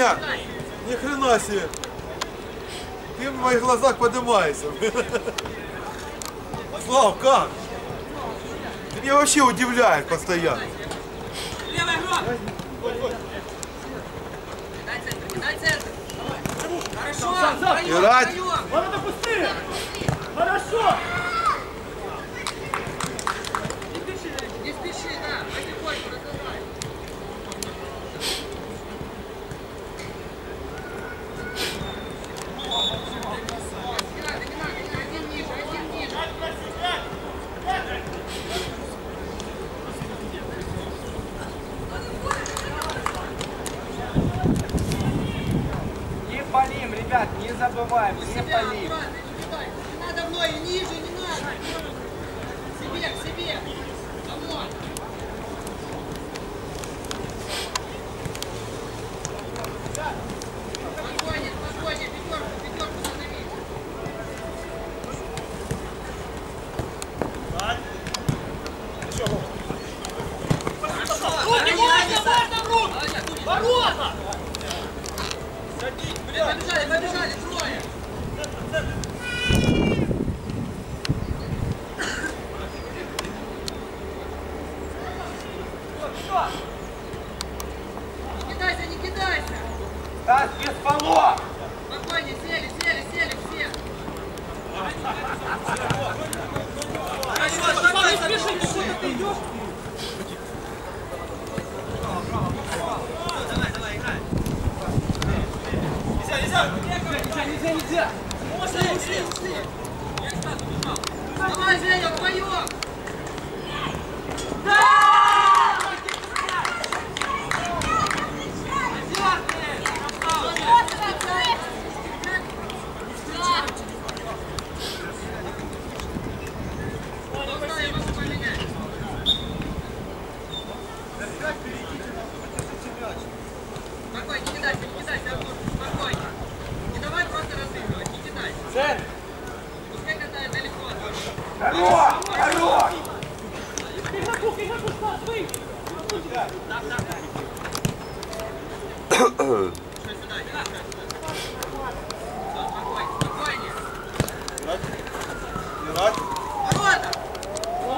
Саня, ни хрена себе. Ты в моих глазах поднимаешься. Слав, как? Ты меня вообще удивляешь постоянно. Левая! Втроем, Играть. втроем. Ворота пустые! Хорошо! Не спеши, да, потихоньку разыграй. Не надо, не надо, не надо, один ниже, один ниже. Не палим, ребят, не забываем, не Себя палим. аккуратно, не надо мной, ниже, не надо. К себе, к себе. Домой. Спокойнее, спокойнее, пятерку, пятерку задавить. Руки побежали, побежали, трое. Не кидайся, не кидайся. Стас, без фолов! Спокойнее, сели, сели, сели все. Не спеши, куда ты идешь? Давай, Женя, вдвоем. Спокойно, не кидайся, не кидайся, Артур, спокойно. Не давай просто разыгрывать, не кидайся. Центр! Пускай катает далеко. Хорош! Хорош! Игроку, игроку, Стас, выйди! Что сюда, сюда, сюда. Всё, спокойно, спокойнее. Играть. Ворота!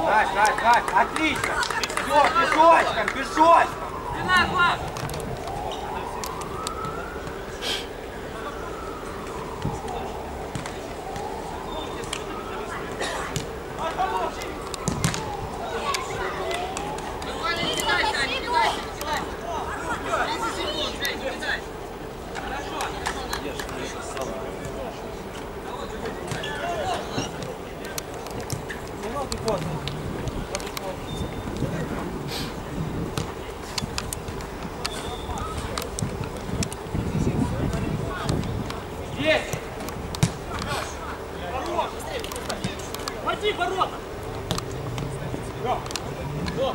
Наш, наш, наш, отлично! Все, пешочком, пешочком! Есть! Ворота! Води ворота! Go! Go!